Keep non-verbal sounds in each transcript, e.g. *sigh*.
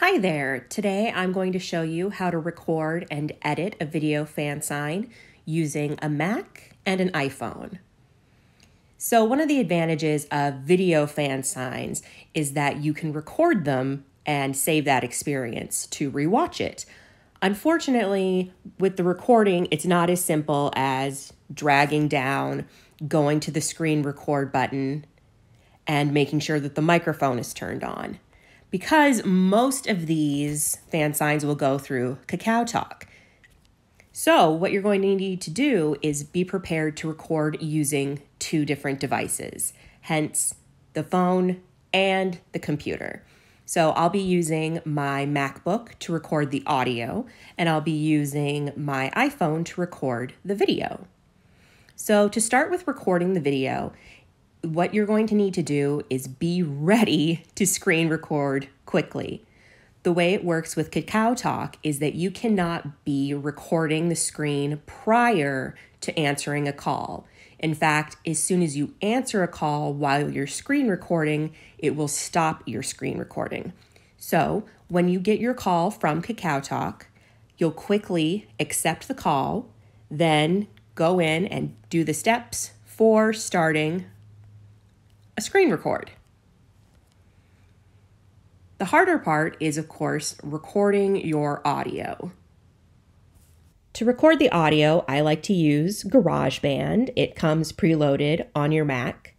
Hi there. Today I'm going to show you how to record and edit a video fan sign using a Mac and an iPhone. So one of the advantages of video fan signs is that you can record them and save that experience to rewatch it. Unfortunately, with the recording, it's not as simple as dragging down, going to the screen record button, and making sure that the microphone is turned on because most of these fan signs will go through KakaoTalk. So, what you're going to need to do is be prepared to record using two different devices, hence the phone and the computer. So, I'll be using my MacBook to record the audio, and I'll be using my iPhone to record the video. So, to start with recording the video, what you're going to need to do is be ready to screen record quickly. The way it works with Kakao KakaoTalk is that you cannot be recording the screen prior to answering a call. In fact, as soon as you answer a call while you're screen recording, it will stop your screen recording. So, when you get your call from Kakao KakaoTalk, you'll quickly accept the call, then go in and do the steps for starting a screen record. The harder part is, of course, recording your audio. To record the audio, I like to use GarageBand. It comes preloaded on your Mac.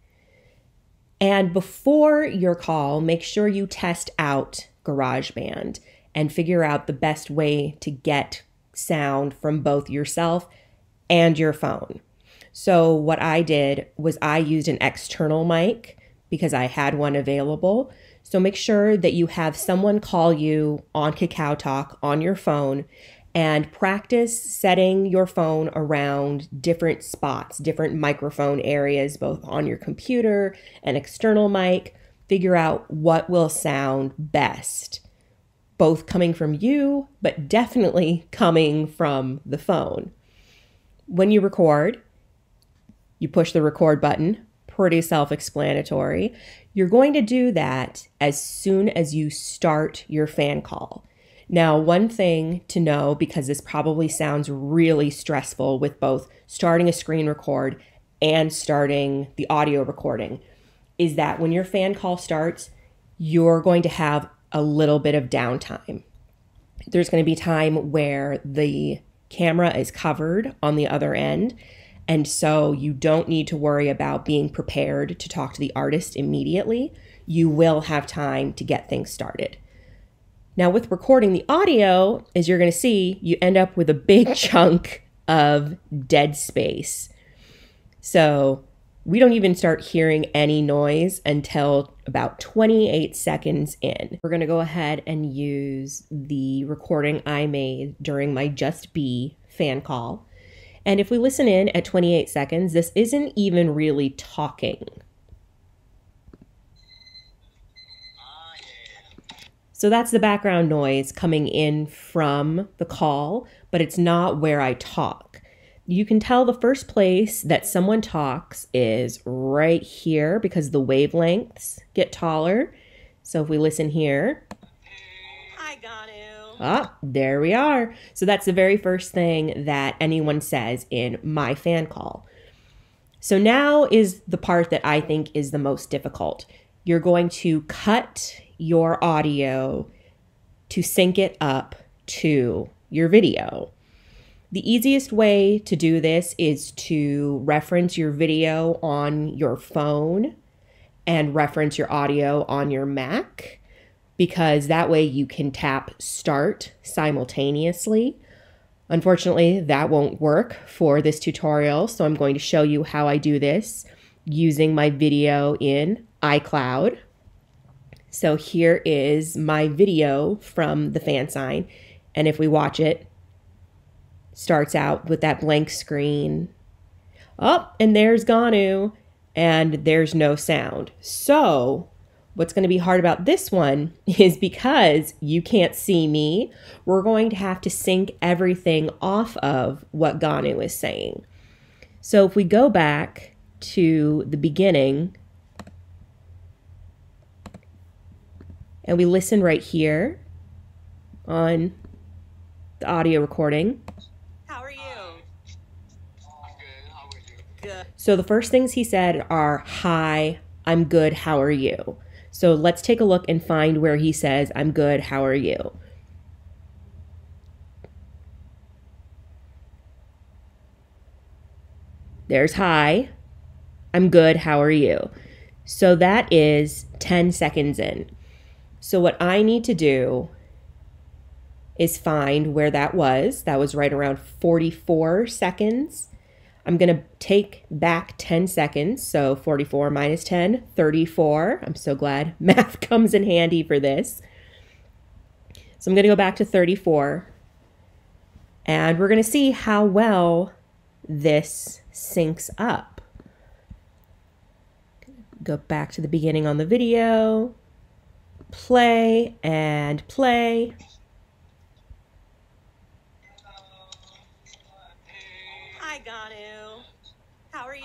And before your call, make sure you test out GarageBand and figure out the best way to get sound from both yourself and your phone. So, what I did was I used an external mic because I had one available. So, make sure that you have someone call you on KakaoTalk on your phone and practice setting your phone around different spots, different microphone areas, both on your computer and external mic. Figure out what will sound best, both coming from you, but definitely *laughs* coming from the phone. When you record, you push the record button, pretty self explanatory. You're going to do that as soon as you start your fan call. Now, one thing to know, because this probably sounds really stressful with both starting a screen record and starting the audio recording, is that when your fan call starts, you're going to have a little bit of downtime. There's going to be time where the camera is covered on the other end and so you don't need to worry about being prepared to talk to the artist immediately. You will have time to get things started. Now, with recording the audio, as you're going to see, you end up with a big *laughs* chunk of dead space. So we don't even start hearing any noise until about 28 seconds in. We're going to go ahead and use the recording I made during my Just B fan call. And if we listen in at 28 seconds, this isn't even really talking. So that's the background noise coming in from the call, but it's not where I talk. You can tell the first place that someone talks is right here because the wavelengths get taller. So if we listen here, Ah, there we are. So that's the very first thing that anyone says in my fan call. So now is the part that I think is the most difficult. You're going to cut your audio to sync it up to your video. The easiest way to do this is to reference your video on your phone and reference your audio on your Mac because that way you can tap start simultaneously. Unfortunately, that won't work for this tutorial, so I'm going to show you how I do this using my video in iCloud. So here is my video from the fan sign, and if we watch it, starts out with that blank screen. Oh, and there's Geonu, and there's no sound. So What's going to be hard about this one *laughs* is because you can't see me, we're going to have to sync everything off of what Geonu is saying. So if we go back to the beginning and we listen right here, on the audio recording. How are you? Good. So the first things he said are, Hi, I'm good, how are you? So let's take a look and find where he says, I'm good, how are you? There's hi. I'm good, how are you? So that is 10 seconds in. So what I need to do is find where that was. That was right around 44 seconds. I'm going to take back 10 seconds. So 44 minus 10, 34. I'm so glad *laughs* math comes in handy for this. So I'm going to go back to 34. And we're going to see how well this syncs up. Go back to the beginning on the video, play and play. Hi, Geonu. How are you?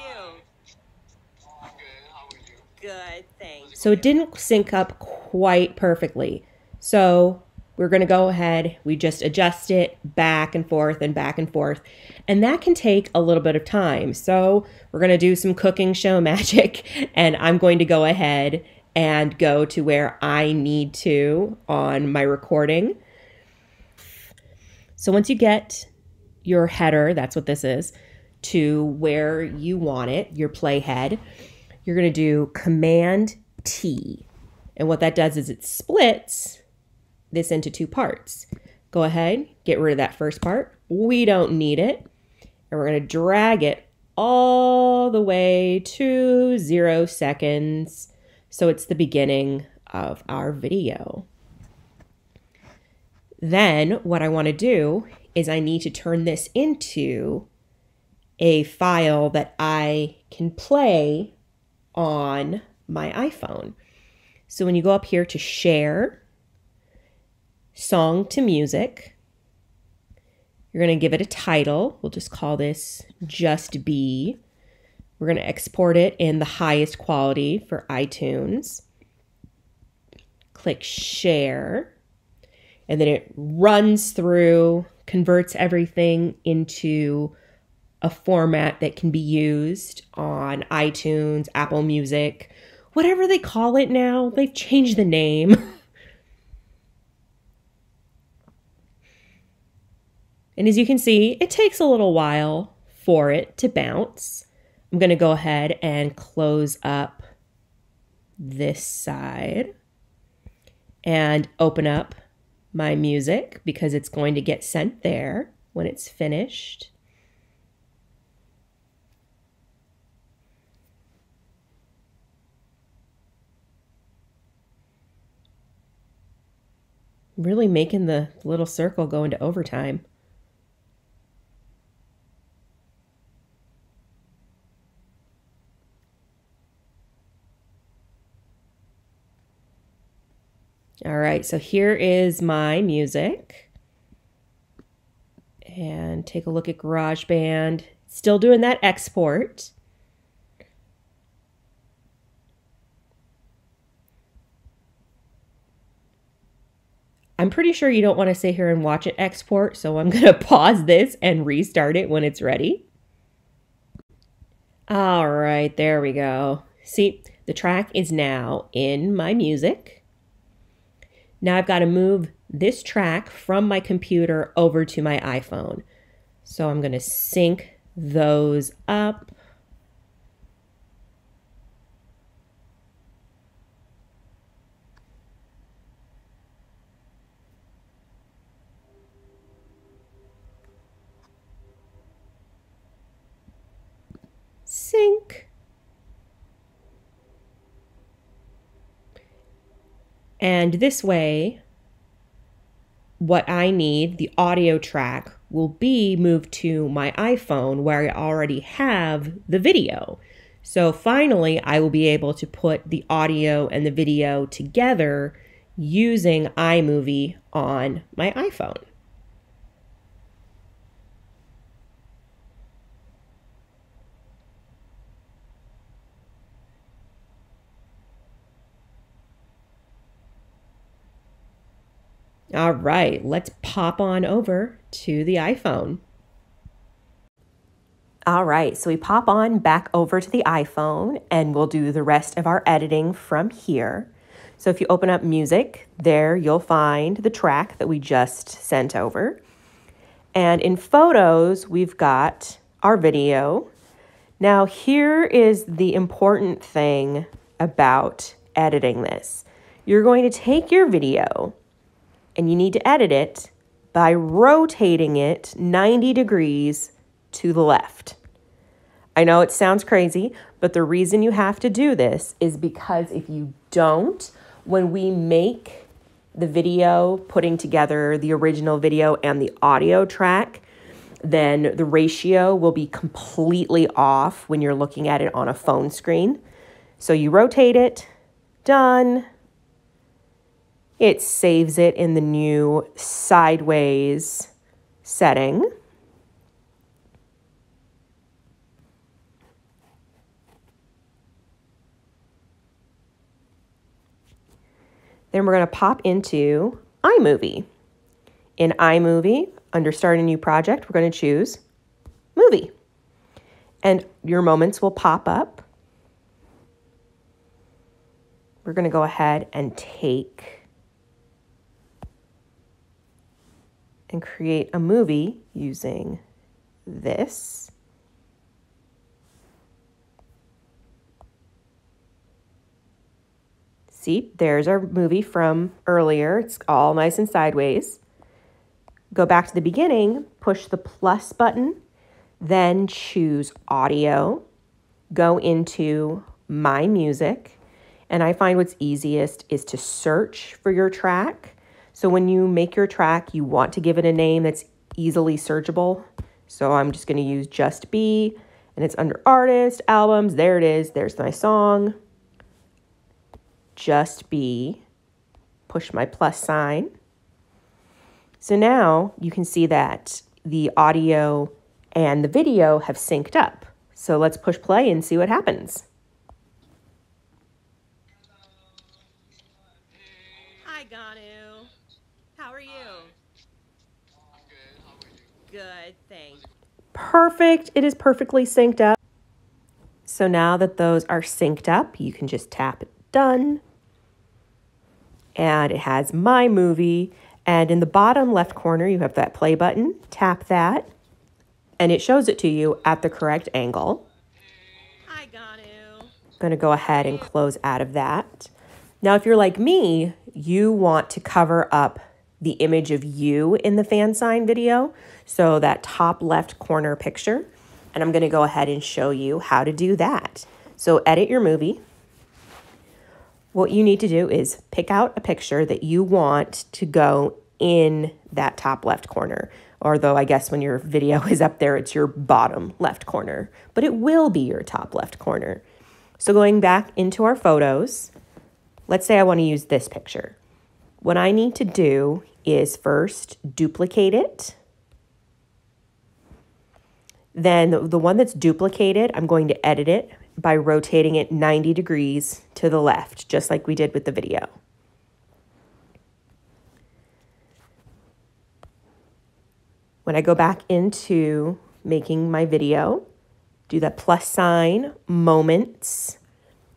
Good. So it didn't sync up quite perfectly. So we're going to go ahead, we just adjust it back and forth and back and forth. And that can take a little bit of time. So we're going to do some cooking show *laughs* magic and I'm going to go ahead and go to where I need to on my recording. So once you get your header, that's what this is, to where you want it, your playhead, you're going to do Command T. And what that does is it splits this into two parts. Go ahead, get rid of that first part. We don't need it. And we're going to drag it all the way to zero seconds. So it's the beginning of our video. Then what I want to do is I need to turn this into a file that I can play on my iPhone. So when you go up here to share, song to music, you're going to give it a title. We'll just call this Just B. We're going to export it in the highest quality for iTunes. Click share. And then it runs through, converts everything into a format that can be used on iTunes, Apple Music, whatever they call it now. They've changed the name. *laughs* and as you can see, it takes a little while for it to bounce. I'm going to go ahead and close up this side and open up my music because it's going to get sent there when it's finished. Really making the little circle go into overtime. All right, so here is my music. And take a look at GarageBand. Still doing that export. I'm pretty sure you don't want to sit here and watch it export, so I'm going *laughs* to pause this and restart it when it's ready. All right, there we go. See, the track is now in my music. Now I've got to move this track from my computer over to my iPhone. So I'm going to sync those up. Sync. And this way, what I need, the audio track, will be moved to my iPhone where I already have the video. So finally, I will be able to put the audio and the video together using iMovie on my iPhone. All right, let's pop on over to the iPhone. All right, so we pop on back over to the iPhone and we'll do the rest of our editing from here. So if you open up music, there you'll find the track that we just sent over. And in photos, we've got our video. Now, here is the important thing about editing this. You're going to take your video and you need to edit it by rotating it 90 degrees to the left. I know it sounds crazy, but the reason you have to do this is because if you don't, when we make the video, putting together the original video and the audio track, then the ratio will be completely off when you're looking at it on a phone screen. So you rotate it, done. It saves it in the new sideways setting. Then we're going to pop into iMovie. In iMovie, under Start a New Project, we're going to choose Movie. And your moments will pop up. We're going to go ahead and take and create a movie using this. See, there's our movie from earlier. It's all nice and sideways. Go back to the beginning, push the plus button, then choose audio, go into my music, and I find what's easiest is to search for your track. So when you make your track, you want to give it a name that's easily searchable. So I'm just going to use Just B, and it's under artist, albums. There it is. There's my song Just B, push my plus sign. So now you can see that the audio and the video have synced up. So let's push play and see what happens. Hi, Geonu. How are you? Good, thanks. Perfect. It is perfectly synced up. So now that those are synced up, you can just tap done. And it has my movie. And in the bottom left corner, you have that play button. Tap that. And it shows it to you at the correct angle. I'm going to go ahead and close out of that. Now, if you're like me, you want to cover up the image of you in the fan sign video. So that top left corner picture. And I'm going to go ahead and show you how to do that. So edit your movie what you need to do is pick out a picture that you want to go in that top left corner. Although I guess when your video *laughs* is up there, it's your bottom left corner, but it will be your top left corner. So going back into our photos, let's say I want to use this picture. What I need to do is first duplicate it. Then the one that's duplicated, I'm going to edit it by rotating it 90 degrees to the left, just like we did with the video. When I go back into making my video, do that plus sign, moments.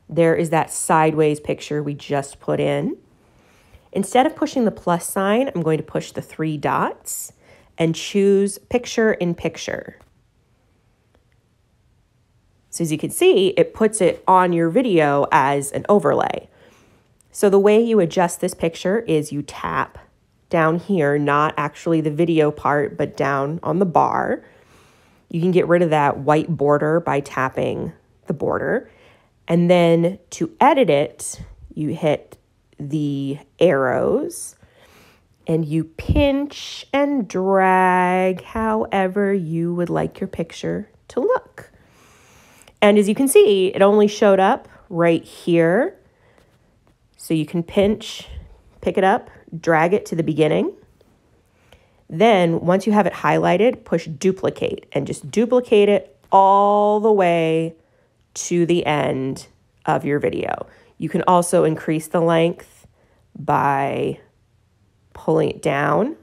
There is that sideways picture we just put in. Instead of pushing the plus sign, I'm going to push the three dots and choose picture in picture. So as you can see, it puts it on your video as an overlay. So the way you adjust this picture is you tap down here, not actually the video part, but down on the bar. You can get rid of that white border by tapping the border. And then to edit it, you hit the arrows and you pinch and drag however you would like your picture to look. And as you can see, it only showed up right here. So you can pinch, pick it up, drag it to the beginning. Then once you have it highlighted, push duplicate and just duplicate it all the way to the end of your video. You can also increase the length by pulling it down.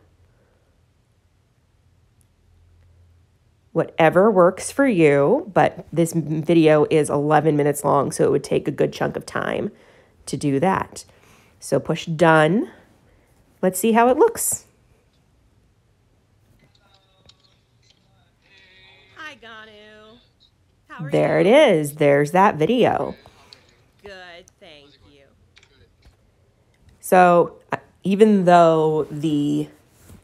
Whatever works for you, but this video is 11 minutes long, so it would take a good chunk of time to do that. So push done. Let's see how it looks. Hi, Geonu. How are There it is. There's that video. Good, thank you. So uh, even though the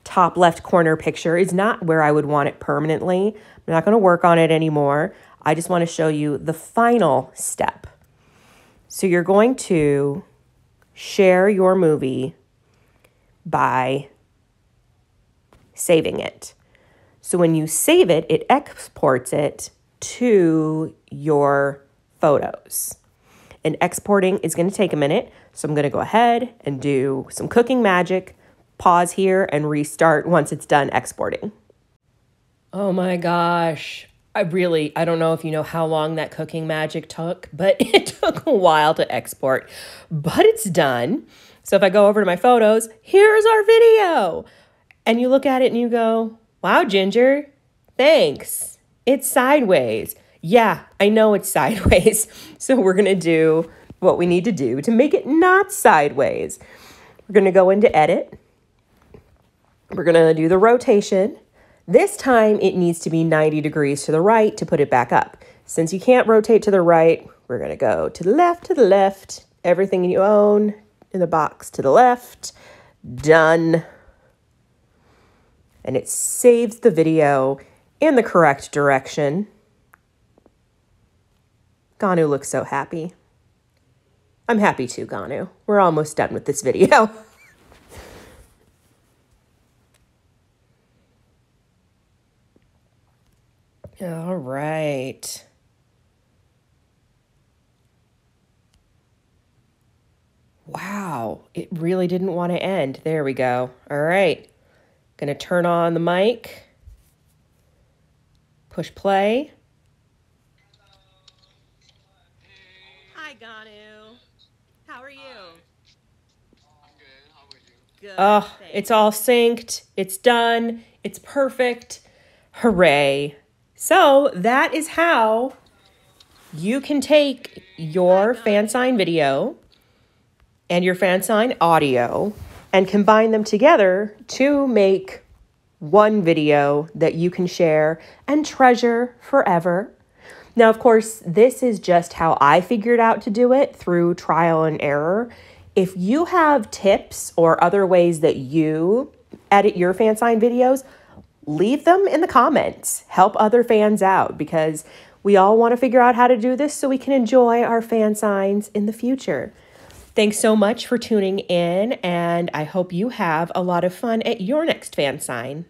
top left corner picture is not where I would want it permanently, I'm not going to work on it anymore. I just want to show you the final step. So you're going to share your movie by saving it. So when you save it, it exports it to your photos. And exporting is going to take a minute. So I'm going to go ahead and do some cooking magic, pause here, and restart once it's done exporting. Oh my gosh. I really, I don't know if you know how long that cooking magic took, *laughs* but it took a while to export. But it's done. So if I go over to my photos, here's our video. And you look at it and you go, wow, Ginger, thanks. It's sideways. Yeah, I know it's *laughs* sideways. So we're going to do what we need to do to make it not sideways. We're going to go into edit. We're going to do the rotation. This time it needs to be 90 degrees to the right to put it back up. Since you can't rotate to the right, we're going to go to the left, to the left, everything you own in the box to the left. Done. And it saves the video in the correct direction. Geonu looks so happy. I'm happy too, Geonu. We're almost done with this video. *laughs* All right. Wow, it really didn't want to end. There we go. All right. Gonna turn on the mic. Push play. Geonu. How are you? Good. Oh, thank it's all synced. It's done. It's perfect. Hooray. So that is how you can take your fan sign video and your fan sign audio and combine them together to make one video that you can share and treasure forever. Now, of course, this is just how I figured out to do it through trial and error. If you have tips or other ways that you edit your fan sign videos, leave them in the comments. Help other fans out because we all want to figure out how to do this so we can enjoy our fan signs in the future. Thanks so much for tuning in, and I hope you have a lot of fun at your next fan sign.